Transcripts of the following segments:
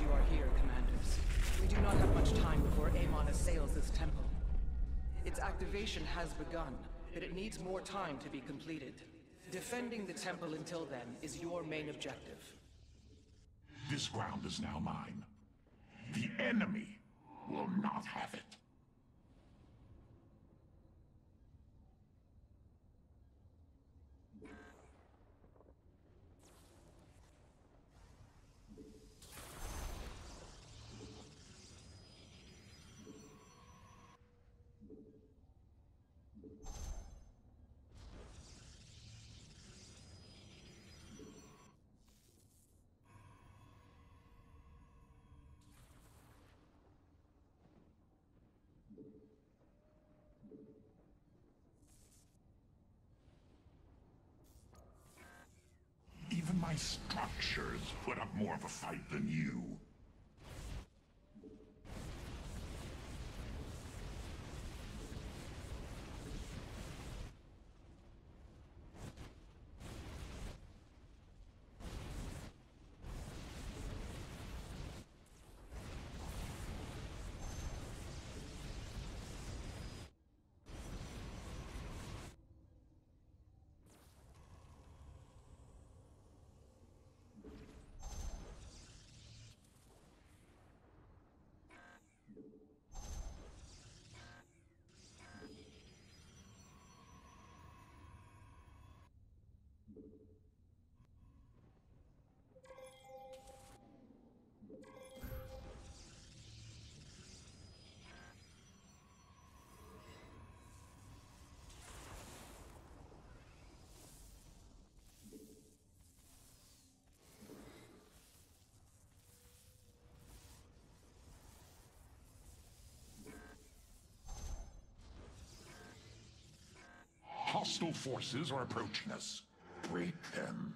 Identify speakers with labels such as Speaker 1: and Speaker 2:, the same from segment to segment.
Speaker 1: you are here, commanders. We do not have much time before Amon assails this temple. Its activation has begun, but it needs more time to be completed. Defending the temple until then is your main objective.
Speaker 2: This ground is now mine. The enemy will not have it. Even my structures put up more of a fight than you. Hostile forces are approaching us. Break them.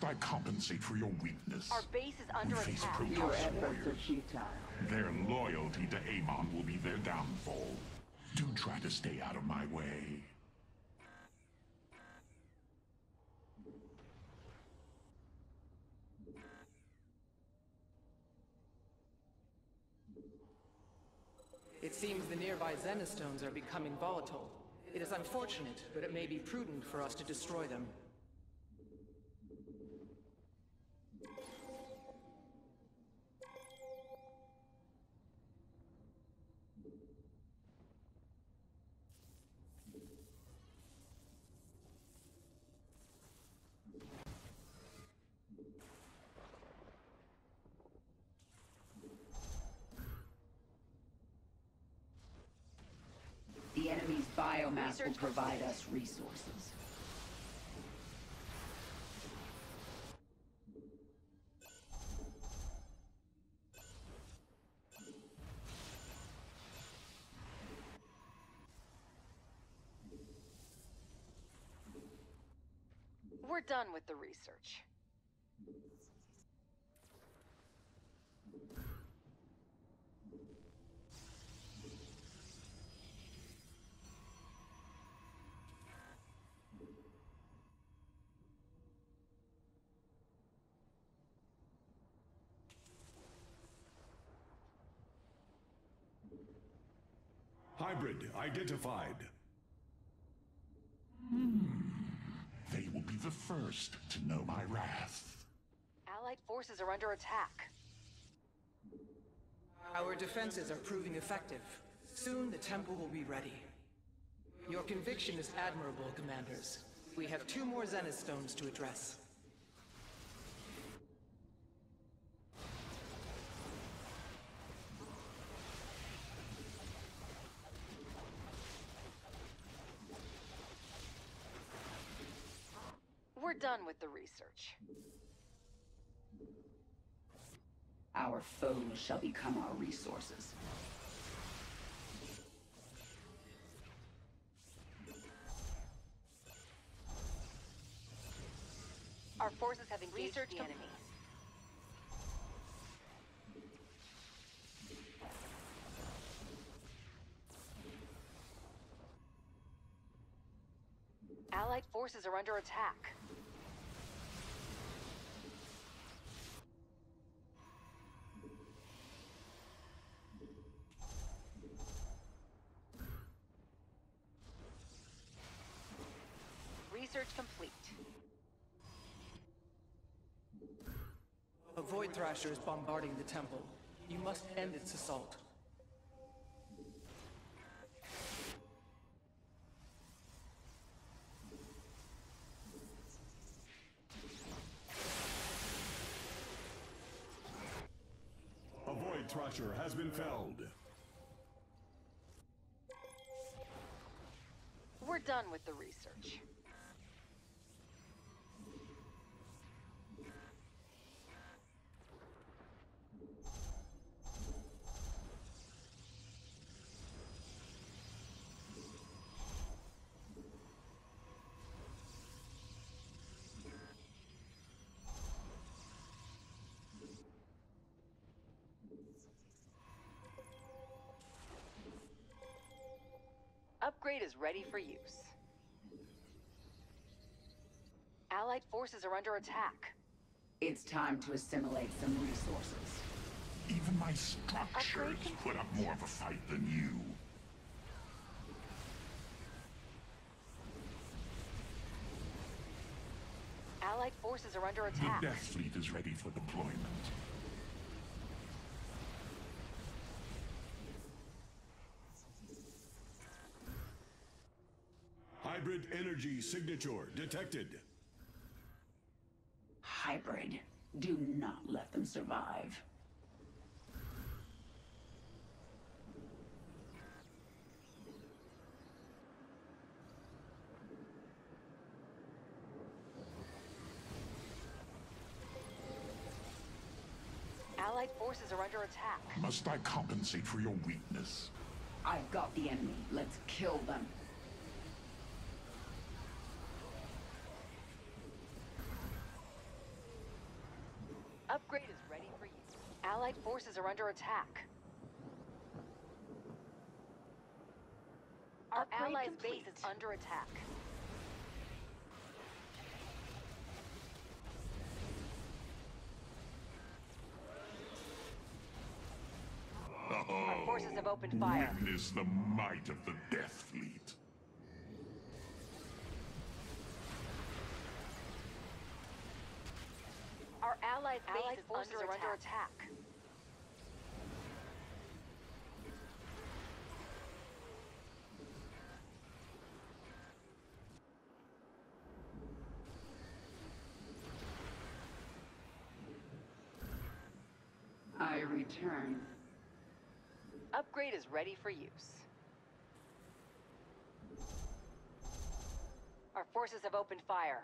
Speaker 2: Must I compensate for your weakness?
Speaker 3: Our base is under
Speaker 2: we face
Speaker 3: attack.
Speaker 4: Your efforts are futile.
Speaker 2: Their loyalty to Amon will be their downfall. Do try to stay out of my way.
Speaker 1: It seems the nearby Zenith Stones are becoming volatile. It is unfortunate, but it may be prudent for us to destroy them.
Speaker 4: Biomass will provide us resources.
Speaker 3: We're done with the research.
Speaker 5: Hybrid identified. Hmm.
Speaker 2: They will be the first to know my wrath.
Speaker 3: Allied forces are under attack.
Speaker 1: Our defenses are proving effective. Soon the temple will be ready. Your conviction is admirable, commanders. We have two more Zenith stones to address.
Speaker 3: the research.
Speaker 4: Our foes shall become our resources.
Speaker 3: Our forces have engaged Research the enemy. Allied forces are under attack.
Speaker 1: Thrasher is bombarding the temple. You must end its assault.
Speaker 5: A Void Thrasher has been felled.
Speaker 3: We're done with the research. Upgrade is ready for use. Allied forces are under attack.
Speaker 4: It's time to assimilate some resources.
Speaker 2: Even my structures put up more of a fight than you.
Speaker 3: Allied forces are under attack. The.
Speaker 2: Death Fleet is ready for deployment.
Speaker 5: Hybrid energy signature detected.
Speaker 4: Hybrid. Do not let them survive.
Speaker 3: Allied forces are under attack.
Speaker 2: Must I compensate for your weakness?
Speaker 4: I've got the enemy. Let's kill them.
Speaker 3: Upgrade is ready for use. Allied forces are under attack. Our
Speaker 6: Upgrade
Speaker 3: allies'
Speaker 6: complete.
Speaker 3: base is under attack. Our forces have opened oh, fire.
Speaker 2: Witness the might of the Death Fleet.
Speaker 3: Our allies' base is forces are under attack.
Speaker 4: I return.
Speaker 3: Upgrade is ready for use. Our forces have opened fire.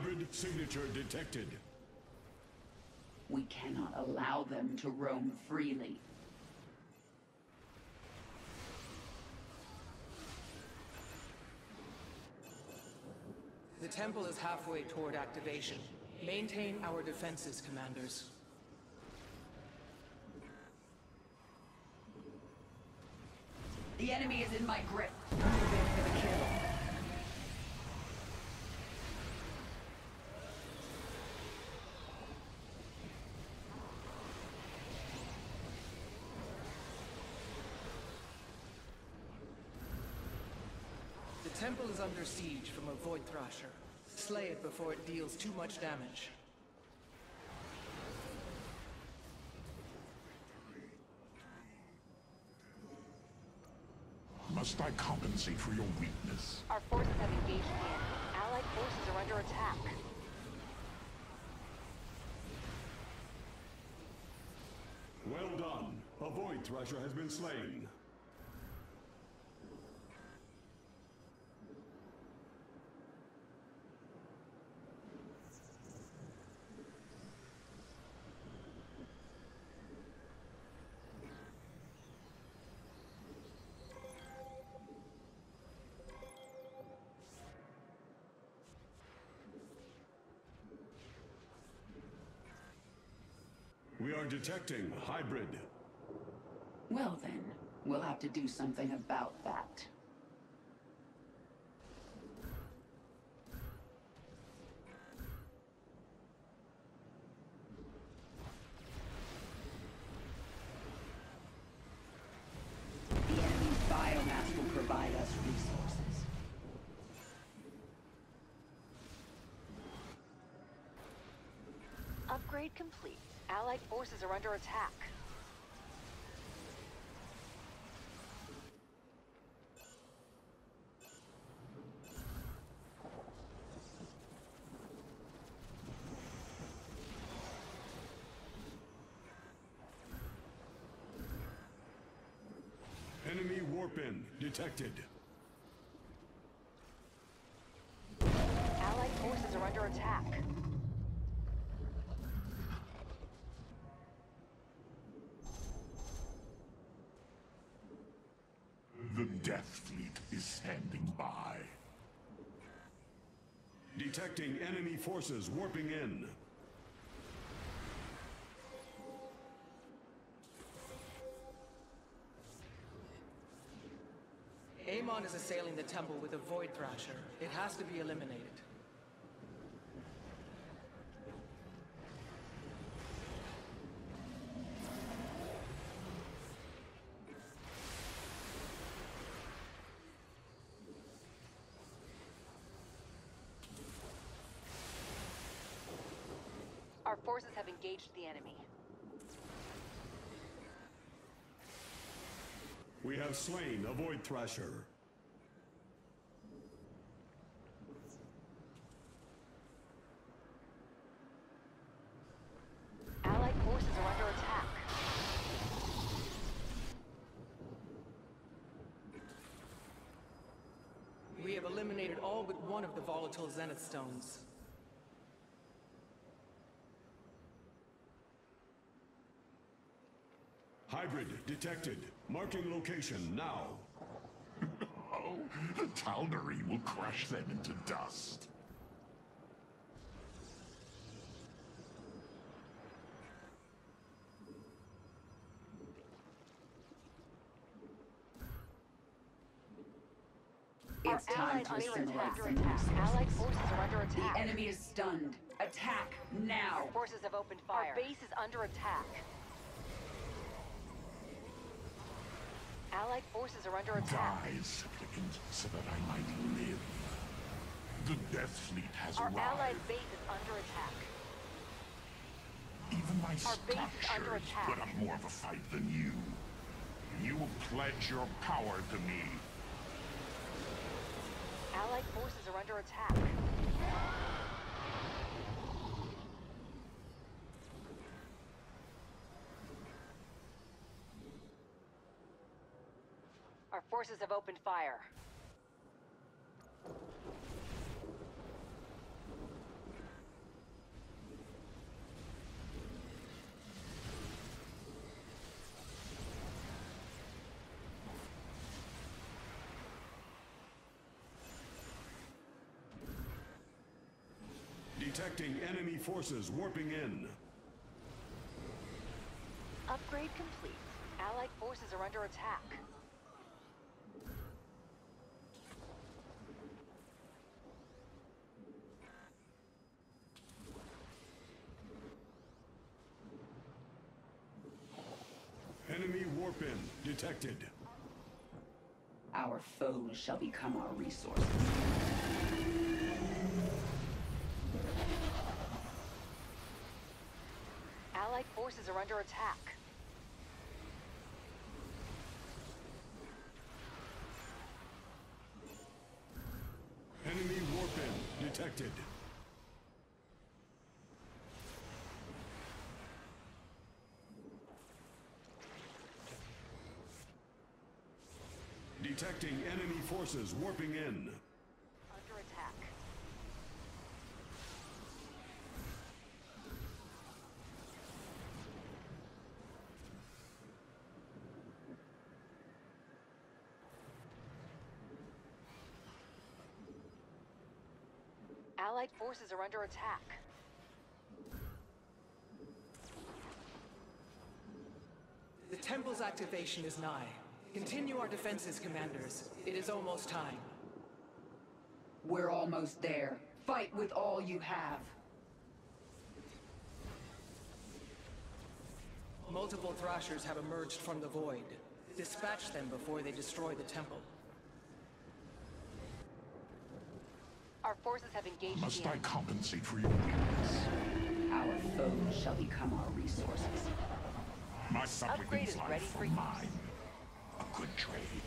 Speaker 5: Hybrid signature detected.
Speaker 4: We cannot allow them to roam freely.
Speaker 1: The temple is halfway toward activation. Maintain our defenses, commanders.
Speaker 4: The enemy is in my grip. Move in for the kill.
Speaker 1: The temple is under siege from a Void Thrasher. Slay it before it deals too much damage.
Speaker 2: Must I compensate for your weakness?
Speaker 3: Our forces have engaged the enemy. Allied forces are under attack.
Speaker 5: Well done. A Void Thrasher has been slain. We are detecting hybrid.
Speaker 4: Well then, we'll have to do something about that. The enemy's biomass will provide us resources.
Speaker 3: Upgrade complete. Allied forces are under attack.
Speaker 5: Enemy warp in detected.
Speaker 3: Allied forces are under attack.
Speaker 2: The Death Fleet is standing by.
Speaker 5: Detecting enemy forces warping in.
Speaker 1: Amon is assailing the temple with a Void Thrasher. It has to be eliminated.
Speaker 3: Our forces have engaged the enemy.
Speaker 5: We have slain a Void Thrasher.
Speaker 3: Allied forces are under attack.
Speaker 1: We have eliminated all but one of the volatile Zenith Stones.
Speaker 5: Hybrid detected. Marking location now.
Speaker 2: Oh, the Tal'Darim will crush them into dust.
Speaker 4: It's
Speaker 3: Our
Speaker 4: time to
Speaker 3: under
Speaker 4: assimilate
Speaker 3: attack. attack. Allied forces are under attack.
Speaker 4: The enemy is stunned. Attack now!
Speaker 3: Our forces have opened fire. Our base is under attack. Allied forces are under attack.
Speaker 2: Die, supplicant, so that I might live. The Death Fleet has
Speaker 3: Our
Speaker 2: arrived.
Speaker 3: allied base is under attack.
Speaker 2: Even my
Speaker 3: Our base is under attack.
Speaker 2: put up more of a fight than you. You will pledge your power to me.
Speaker 3: Allied forces are under attack. Our forces have opened fire.
Speaker 5: Detecting enemy forces warping in.
Speaker 3: Upgrade complete. Allied forces are under attack.
Speaker 5: Enemy warp in detected.
Speaker 4: Our foes shall become our resources.
Speaker 3: Allied forces are under attack.
Speaker 5: Enemy warp in detected. Detecting enemy forces warping in.
Speaker 3: Under attack. Allied forces are under attack.
Speaker 1: The temple's activation is nigh. Continue our defenses, commanders. It is almost time.
Speaker 4: We're almost there. Fight with all you have.
Speaker 1: Multiple Thrashers have emerged from the void. Dispatch them before they destroy the temple.
Speaker 3: Our forces have engaged
Speaker 2: Must
Speaker 3: the
Speaker 2: I
Speaker 3: enemy.
Speaker 2: compensate for your weakness?
Speaker 4: Our foes shall become our resources.
Speaker 2: My
Speaker 3: Upgrade
Speaker 2: supplicant's
Speaker 3: is
Speaker 2: life
Speaker 3: ready
Speaker 2: for
Speaker 3: for use.
Speaker 2: mine. A good trade.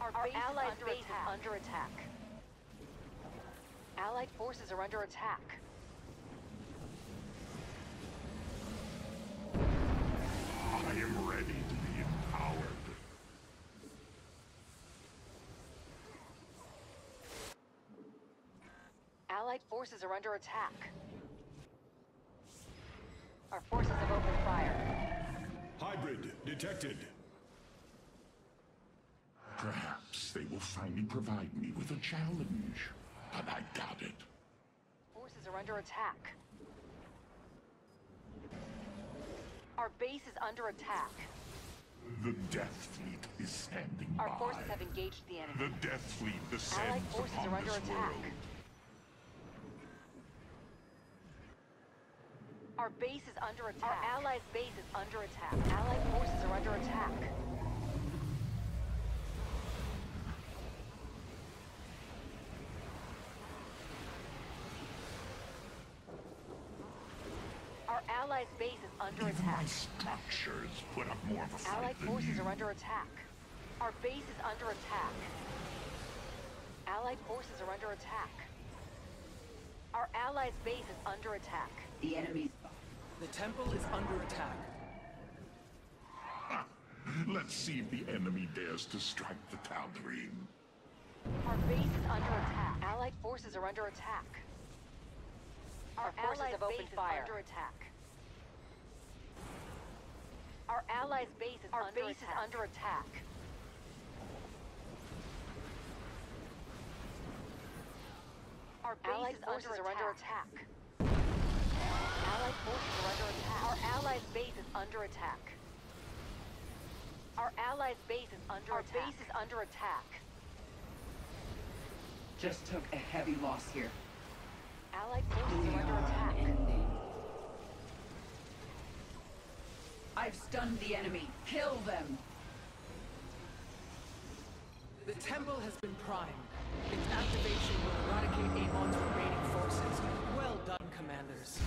Speaker 3: Our,
Speaker 6: Our
Speaker 3: base is
Speaker 6: allies'
Speaker 3: under
Speaker 6: base is
Speaker 3: attack.
Speaker 6: under attack.
Speaker 3: Allied forces are under attack.
Speaker 2: I am ready to be empowered.
Speaker 3: Allied forces are under attack.
Speaker 6: Our forces have opened fire.
Speaker 5: Hybrid detected.
Speaker 2: Perhaps they will finally provide me with a challenge. But I doubt it.
Speaker 3: Forces are under attack. Our base is under attack.
Speaker 2: The Death Fleet is standing
Speaker 3: Our
Speaker 2: by.
Speaker 3: forces have engaged the enemy.
Speaker 2: The Death Fleet
Speaker 3: Allied
Speaker 2: descends
Speaker 3: forces
Speaker 2: upon
Speaker 3: are under
Speaker 2: this
Speaker 3: attack.
Speaker 2: world.
Speaker 3: Our base is under attack.
Speaker 6: Our allies' base is under attack.
Speaker 3: Allied forces are under attack.
Speaker 6: Our allies' base is under
Speaker 2: Even my
Speaker 6: attack.
Speaker 2: structures put up more of a fight
Speaker 3: Allied
Speaker 2: than
Speaker 3: forces
Speaker 2: you.
Speaker 3: are under attack. Our base is under attack. Allied forces are under attack.
Speaker 6: Our allies' base is under attack.
Speaker 4: The enemy's
Speaker 1: The temple is under attack.
Speaker 2: Let's see if the enemy dares to strike the Tal'Darim.
Speaker 3: Our base is under attack. Allied forces are under attack.
Speaker 6: Our,
Speaker 3: Our forces
Speaker 6: allies'
Speaker 3: have
Speaker 6: base
Speaker 3: opened
Speaker 6: is
Speaker 3: fire.
Speaker 6: under attack. Our allies' base is
Speaker 3: Our
Speaker 6: under
Speaker 3: base
Speaker 6: attack.
Speaker 3: is under attack.
Speaker 6: Our base
Speaker 3: Allied
Speaker 6: is
Speaker 3: forces
Speaker 6: under
Speaker 3: are under
Speaker 6: attack.
Speaker 3: Attack. Allied forces are under attack.
Speaker 6: Our allies' base is under attack. Our allies' base is under
Speaker 3: Our
Speaker 6: attack.
Speaker 3: base is under attack.
Speaker 4: just took a heavy loss here.
Speaker 3: Allied forces
Speaker 4: We
Speaker 3: are under attack.
Speaker 4: unending. I've stunned the enemy. Kill them.
Speaker 1: The temple has been primed. Its activation will eradicate Amon's remaining forces. Well done, commanders.